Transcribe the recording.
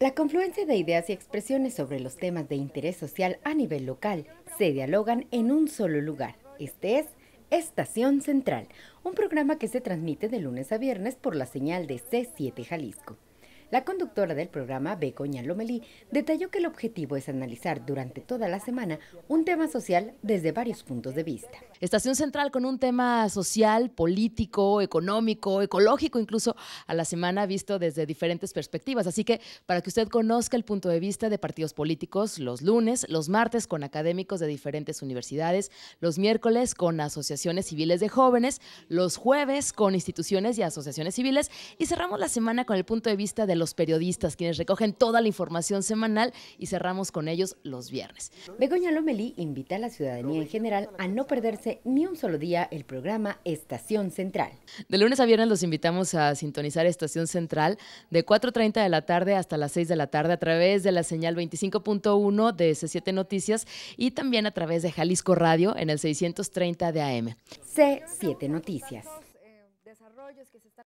La confluencia de ideas y expresiones sobre los temas de interés social a nivel local se dialogan en un solo lugar. Este es Estación Central, un programa que se transmite de lunes a viernes por la señal de C7 Jalisco. La conductora del programa, Begoña Lomelí, detalló que el objetivo es analizar durante toda la semana un tema social desde varios puntos de vista. Estación Central con un tema social, político, económico, ecológico, incluso a la semana visto desde diferentes perspectivas. Así que para que usted conozca el punto de vista de partidos políticos, los lunes, los martes con académicos de diferentes universidades, los miércoles con asociaciones civiles de jóvenes, los jueves con instituciones y asociaciones civiles y cerramos la semana con el punto de vista de los periodistas, quienes recogen toda la información semanal y cerramos con ellos los viernes. Begoña Lomelí invita a la ciudadanía en general a no perderse ni un solo día el programa Estación Central. De lunes a viernes los invitamos a sintonizar Estación Central de 4.30 de la tarde hasta las 6 de la tarde a través de la señal 25.1 de C7 Noticias y también a través de Jalisco Radio en el 630 de AM. C7 Noticias.